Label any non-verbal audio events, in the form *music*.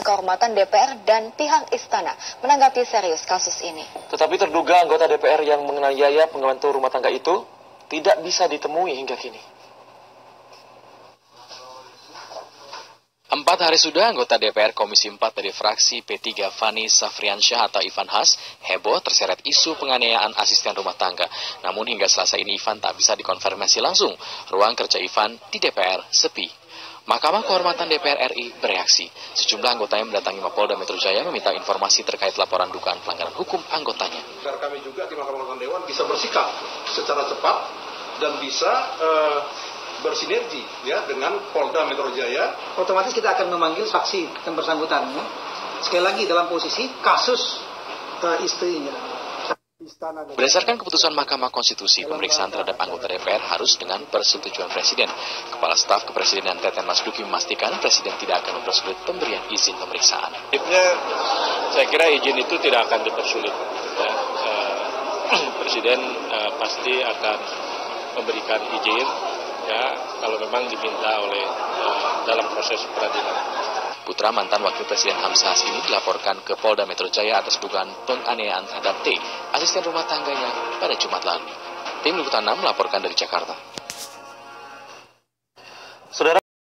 kehormatan DPR dan pihak istana menanggapi serius kasus ini. Tetapi terduga anggota DPR yang menganiaya pembantu rumah tangga itu tidak bisa ditemui hingga kini. Empat hari sudah anggota DPR Komisi 4 dari fraksi P3 Fani Safriansyah atau Ivan Has heboh terseret isu penganiayaan asisten rumah tangga. Namun hingga selasa ini Ivan tak bisa dikonfirmasi langsung. Ruang kerja Ivan di DPR sepi. Mahkamah Kehormatan DPR RI bereaksi. Sejumlah anggotanya mendatangi Mapolda Metro Jaya meminta informasi terkait laporan dugaan pelanggaran hukum anggotanya. Agar kami juga di Mahkamah Kehormatan Dewan bisa bersikap secara cepat dan bisa uh, bersinergi ya dengan Polda Metro Jaya. Otomatis kita akan memanggil saksi yang bersangkutan. Ya. Sekali lagi dalam posisi kasus uh, istrinya. Berdasarkan keputusan Mahkamah Konstitusi, pemeriksaan terhadap anggota DPR harus dengan persetujuan Presiden. Kepala Staf Kepresidenan Teten Mas Duki memastikan Presiden tidak akan mempersulit pemberian izin pemeriksaan. Saya kira izin itu tidak akan dipersulit. Ya, eh, *clears throat* Presiden eh, pasti akan memberikan izin ya kalau memang diminta oleh eh, dalam proses peradilan. Putra mantan Wakil Presiden Hamzah ini dilaporkan ke Polda Metro Jaya atas dugaan penganiayaan terhadap T, asisten rumah tangganya, pada Jumat lalu. Tim Liputan 6 melaporkan dari Jakarta.